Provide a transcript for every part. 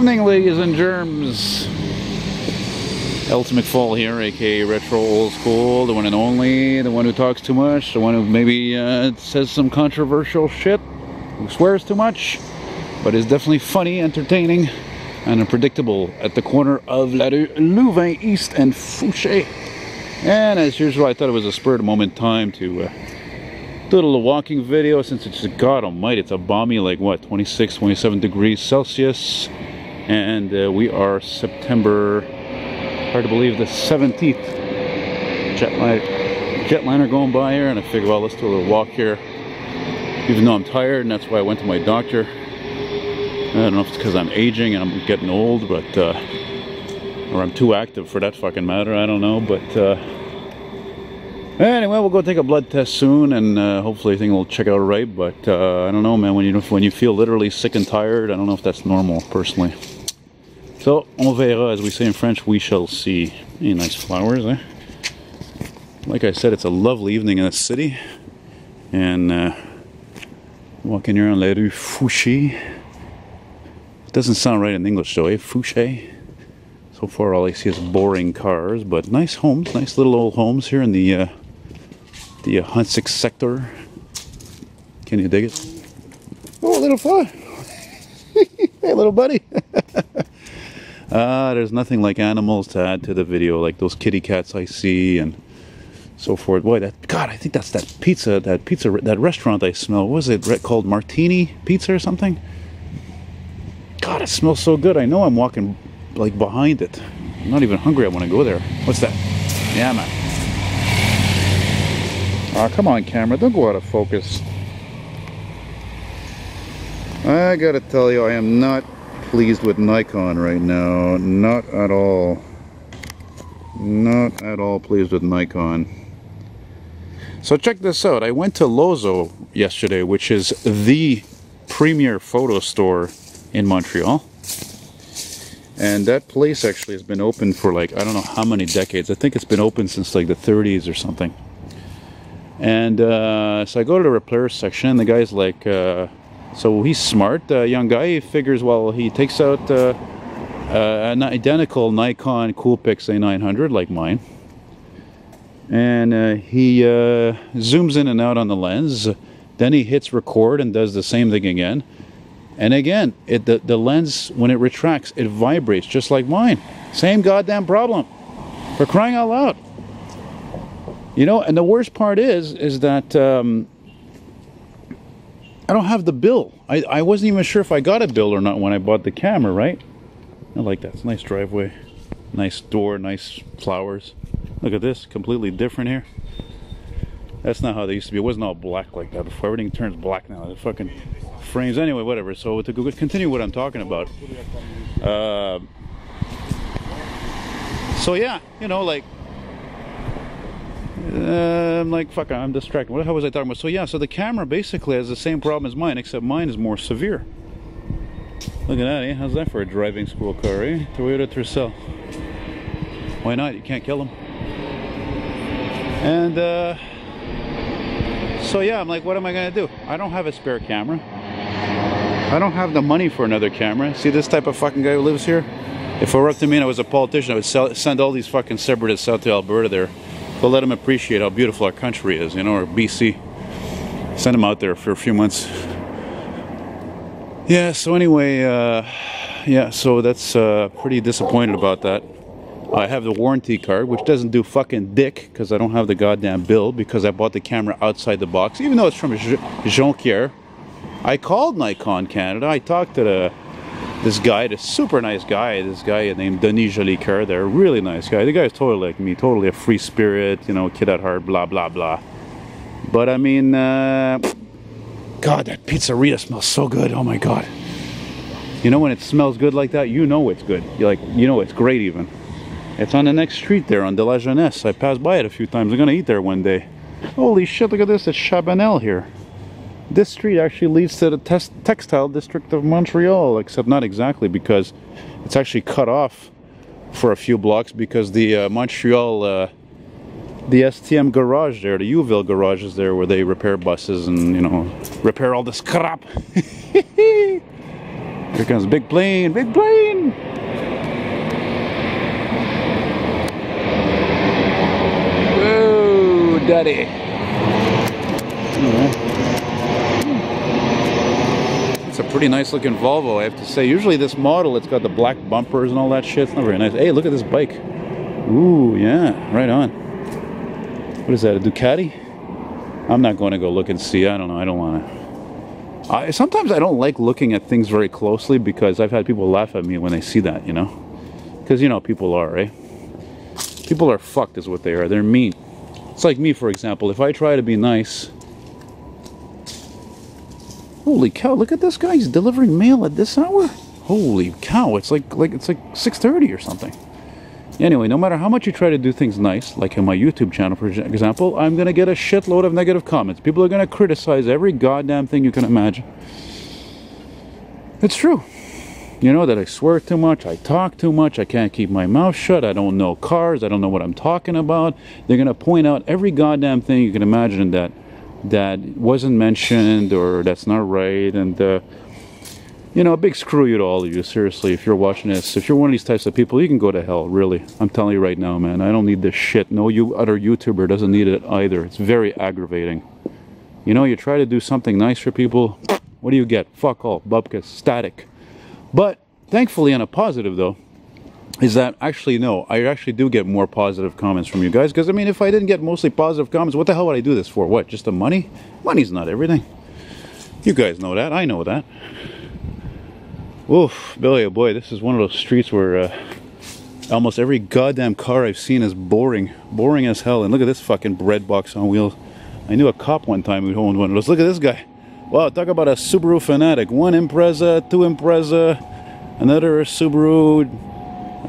evening, ladies and germs. Elton McFall here, aka Retro Old School, the one and only, the one who talks too much, the one who maybe uh, says some controversial shit, who swears too much, but is definitely funny, entertaining, and unpredictable at the corner of La Rue Louvain East and Foucher. And as usual, I thought it was a spur of the moment time to uh, do a little walking video since it's God almighty, it's a balmy like what, 26, 27 degrees Celsius. And uh, we are September hard to believe the 17th jetliner, jetliner going by here and I figure, well let's do a little walk here. Even though I'm tired and that's why I went to my doctor. I don't know if it's because I'm aging and I'm getting old but uh, or I'm too active for that fucking matter I don't know but uh, anyway we'll go take a blood test soon and uh, hopefully everything will check out right but uh, I don't know man when you when you feel literally sick and tired I don't know if that's normal personally so, on verra, as we say in French, we shall see. Any nice flowers, eh? Like I said, it's a lovely evening in the city. And uh, walking around La Rue Foucher. It doesn't sound right in English though, eh? Foucher. So far all I see is boring cars, but nice homes, nice little old homes here in the uh, the uh, sector. Can you dig it? Oh, a little fly. hey, little buddy. Ah, there's nothing like animals to add to the video, like those kitty cats I see and so forth. Boy, that God, I think that's that pizza, that pizza, that restaurant I smell. What was it called? Martini Pizza or something? God, it smells so good. I know I'm walking like behind it. I'm not even hungry. I want to go there. What's that? Yeah, man. Ah, oh, come on, camera. Don't go out of focus. I gotta tell you, I am not pleased with Nikon right now. Not at all. Not at all pleased with Nikon. So check this out. I went to Lozeau yesterday, which is the premier photo store in Montreal. And that place actually has been open for like, I don't know how many decades. I think it's been open since like the 30s or something. And uh, so I go to the repair section, and the guy's like, uh, so he's smart, uh, young guy. He figures, well, he takes out uh, uh, an identical Nikon Coolpix A900 like mine. And uh, he uh, zooms in and out on the lens. Then he hits record and does the same thing again. And again, it, the, the lens, when it retracts, it vibrates just like mine. Same goddamn problem. For crying out loud. You know, and the worst part is, is that um, I don't have the bill. I, I wasn't even sure if I got a bill or not when I bought the camera, right? I like that. It's nice driveway. Nice door, nice flowers. Look at this, completely different here. That's not how they used to be. It wasn't all black like that before. Everything turns black now. The fucking frames. Anyway, whatever. So to continue what I'm talking about. Uh, so yeah, you know, like uh, I'm like, fuck, I'm distracted. What the hell was I talking about? So yeah, so the camera basically has the same problem as mine, except mine is more severe. Look at that, eh? How's that for a driving school car, eh? Toyota Tercel. Why not? You can't kill them. And, uh, so yeah, I'm like, what am I gonna do? I don't have a spare camera. I don't have the money for another camera. See this type of fucking guy who lives here? If it were up to me and I was a politician, I would sell, send all these fucking separatists out to Alberta there but let them appreciate how beautiful our country is, you know, or BC. Send them out there for a few months. Yeah, so anyway, uh, yeah, so that's uh, pretty disappointed about that. I have the warranty card, which doesn't do fucking dick because I don't have the goddamn bill because I bought the camera outside the box, even though it's from Jonquière. I called Nikon Canada. I talked to the this guy, this super nice guy, this guy named Denis Jolicoeur there, really nice guy. The guy's totally like me, totally a free spirit, you know, kid at heart, blah, blah, blah. But I mean, uh, God, that pizzeria smells so good. Oh my God. You know when it smells good like that, you know it's good. You're like, you know it's great even. It's on the next street there on De La Jeunesse. I passed by it a few times. I'm gonna eat there one day. Holy shit, look at this. It's Chabanel here. This street actually leads to the textile district of Montreal, except not exactly because it's actually cut off for a few blocks because the uh, Montreal, uh, the STM garage there, the Youville garage is there where they repair buses and, you know, repair all this crap. Here comes big plane, big plane! Whoa, daddy. All right a pretty nice looking Volvo, I have to say. Usually this model, it's got the black bumpers and all that shit. It's not very nice. Hey, look at this bike. Ooh, yeah, right on. What is that, a Ducati? I'm not going to go look and see. I don't know. I don't want to. I, sometimes I don't like looking at things very closely because I've had people laugh at me when they see that, you know? Because, you know, people are, right? People are fucked is what they are. They're mean. It's like me, for example. If I try to be nice... Holy cow, look at this guy. He's delivering mail at this hour. Holy cow, it's like like it's like 6.30 or something. Anyway, no matter how much you try to do things nice, like in my YouTube channel, for example, I'm going to get a shitload of negative comments. People are going to criticize every goddamn thing you can imagine. It's true. You know that I swear too much, I talk too much, I can't keep my mouth shut, I don't know cars, I don't know what I'm talking about. They're going to point out every goddamn thing you can imagine in that that wasn't mentioned or that's not right and uh, you know, a big screw you to all of you, seriously, if you're watching this. If you're one of these types of people, you can go to hell, really. I'm telling you right now, man. I don't need this shit. No you other YouTuber doesn't need it either. It's very aggravating. You know, you try to do something nice for people, what do you get? Fuck all, bubka, static. But, thankfully, on a positive, though, is that actually, no, I actually do get more positive comments from you guys. Because, I mean, if I didn't get mostly positive comments, what the hell would I do this for? What, just the money? Money's not everything. You guys know that. I know that. Oof, Billy, oh boy, this is one of those streets where uh, almost every goddamn car I've seen is boring. Boring as hell. And look at this fucking bread box on wheels. I knew a cop one time who owned one of those. Look at this guy. Wow, talk about a Subaru fanatic. One Impreza, two Impreza, another Subaru.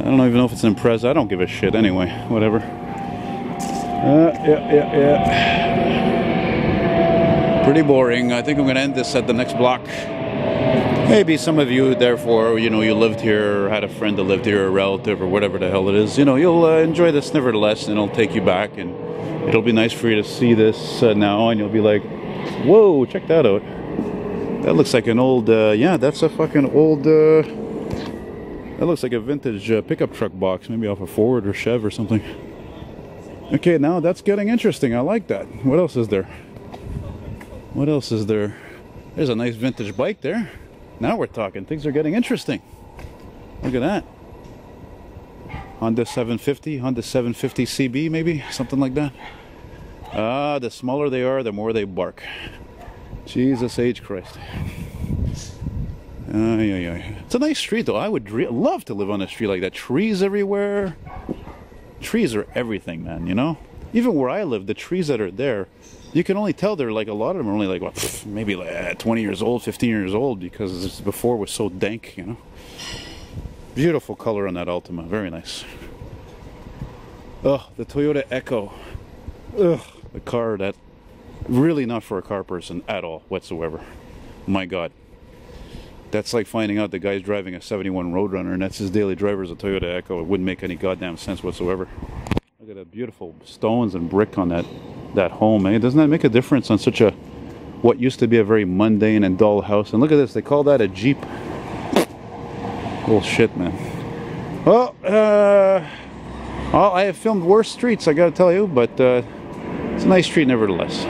I don't even know if it's an Impreza. I don't give a shit anyway. Whatever. Uh, yeah, yeah, yeah. Pretty boring. I think I'm going to end this at the next block. Maybe some of you, therefore, you know, you lived here, or had a friend that lived here, a relative, or whatever the hell it is. You know, you'll uh, enjoy this nevertheless, and it'll take you back, and it'll be nice for you to see this uh, now, and you'll be like, "Whoa, check that out! That looks like an old, uh, yeah, that's a fucking old. That looks like a vintage uh, pickup truck box, maybe off a Ford or Chev or something." Okay, now that's getting interesting. I like that. What else is there? What else is there? There's a nice vintage bike there. Now we're talking. Things are getting interesting. Look at that. Honda 750, Honda 750 CB, maybe something like that. Ah, the smaller they are, the more they bark. Jesus H Christ. Uh, yeah, yeah. It's a nice street, though. I would love to live on a street like that. Trees everywhere. Trees are everything, man. You know. Even where I live, the trees that are there you can only tell they're like a lot of them are only like what, maybe like uh, 20 years old 15 years old because before was so dank you know beautiful color on that Altima very nice oh the Toyota Echo ugh the car that really not for a car person at all whatsoever my god that's like finding out the guy's driving a 71 Roadrunner and that's his daily driver is a Toyota Echo it wouldn't make any goddamn sense whatsoever look at the beautiful stones and brick on that that home, eh? Doesn't that make a difference on such a what used to be a very mundane and dull house? And look at this, they call that a Jeep. Bullshit, man. Well, uh, well, I have filmed worse streets, I gotta tell you, but uh, it's a nice street nevertheless.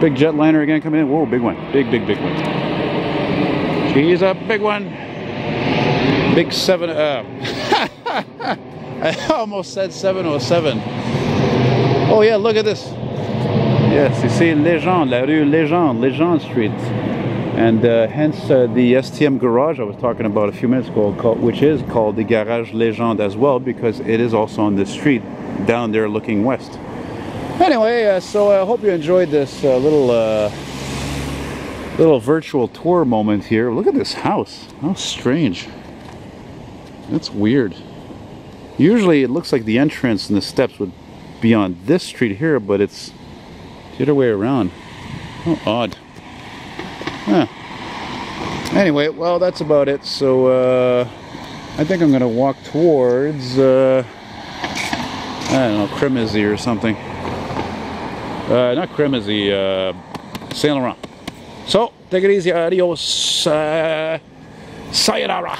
Big jetliner again coming in. Whoa, big one. Big, big, big one. She's a big one. Big seven. Uh, I almost said 707. Oh yeah, look at this. Yes, you see Legend, La Rue Legendre, Legend Street. And uh, hence uh, the STM garage I was talking about a few minutes ago, called, which is called the Garage Legendre as well, because it is also on the street down there looking west. Anyway, uh, so I hope you enjoyed this uh, little uh, little virtual tour moment here. Look at this house. How strange. That's weird. Usually it looks like the entrance and the steps would be on this street here, but it's the other way around. Oh, odd. Huh. Anyway, well, that's about it. So, uh, I think I'm going to walk towards, uh, I don't know, Cremazie or something. Uh, not Cremazie, uh, Saint Laurent. So, take it easy. Adios. Uh, sayonara.